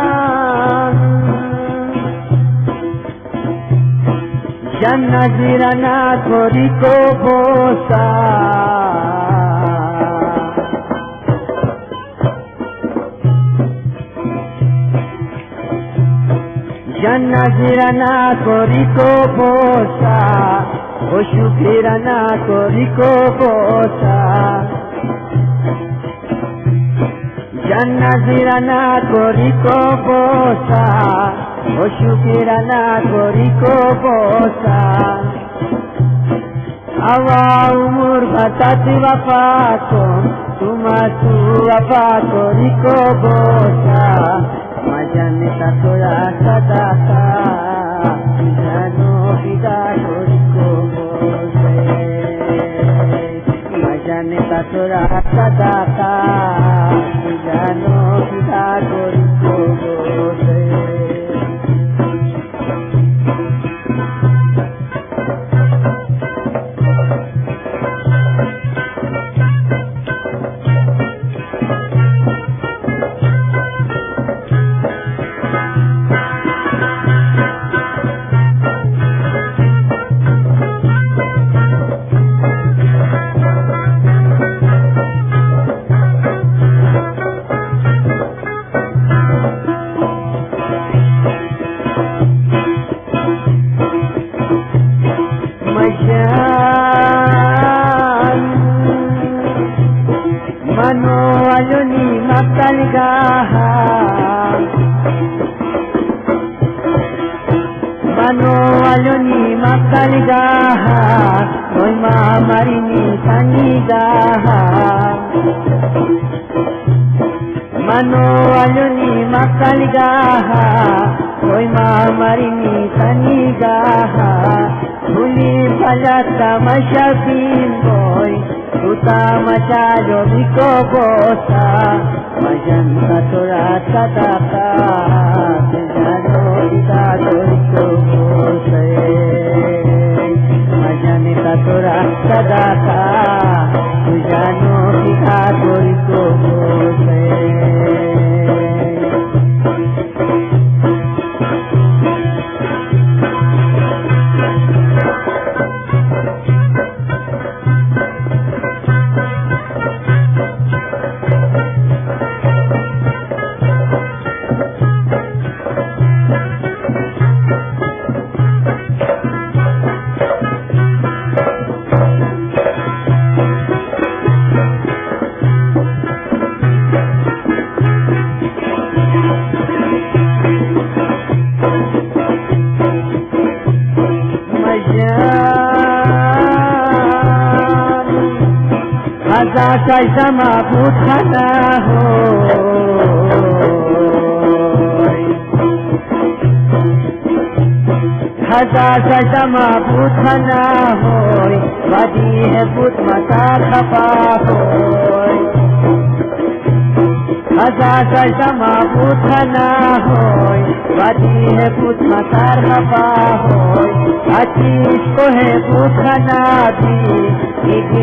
مجان جنة جيرانا توريكو بوسا جنة جيرانا توريكو بوسا وشو جيرانا توريكو بوسا নাজিরা না করি কবসা অসুখেরা না করি কবসা আবা উমর বাতাতি বাপা তোমার তু বাপা করি কবসা মাজানে তোরা সাদা জানে তা তোরা সাদা makalgaha Hoy mamarini sanigaha Mano aloni makalgaha Hoy mamarini sanigaha Huli palata mashabin boy Tuta machalo biko bosa Majanta tora sadaka Tejano عزاشای زمابود خدا عزاشای زمابود خدا ہوئی ودیه بود مطار خفا ہوئی put mata khapa ho Haza sai sama puthana ho Wadi hai put mata khapa ho Achish ko hai puthana bhi Iki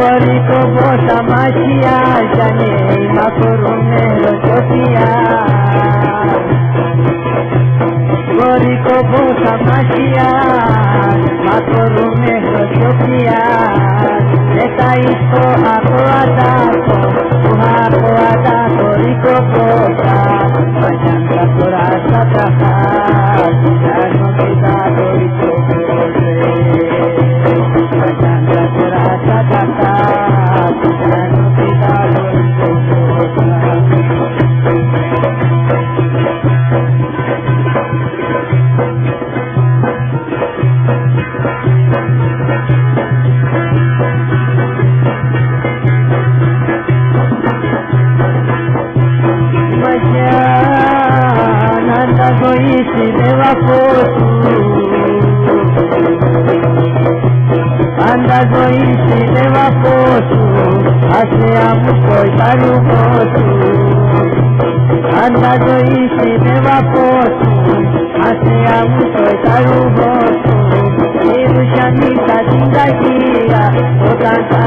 गोरीको बोसमासिया जाने माकुरु मेरो छोटिया गोरीको बोसमासिया माकुरु मेरो छोटिया यता इसको आमा Andando y se me bajó tú, hacia mucho y tarugo tú. Andando y se me bajó tú, hacia mucho y tarugo tú. Y tu llanita linda gira, o tanta